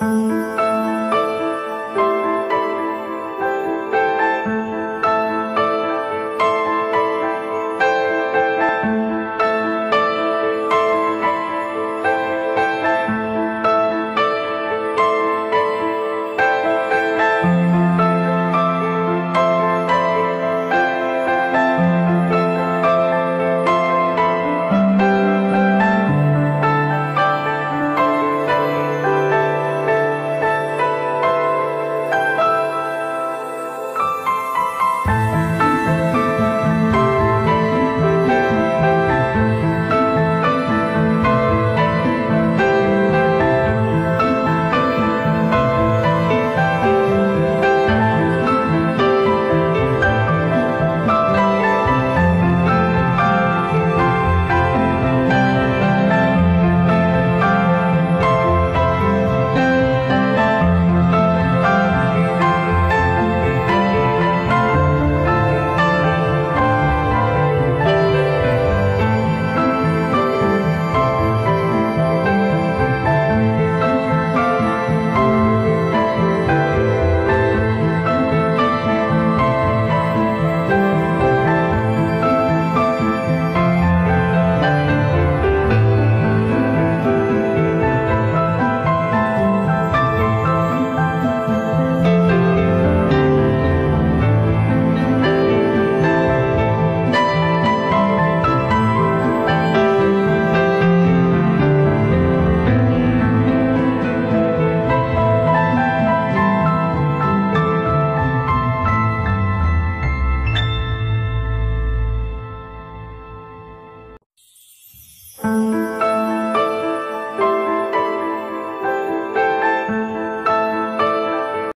Oh.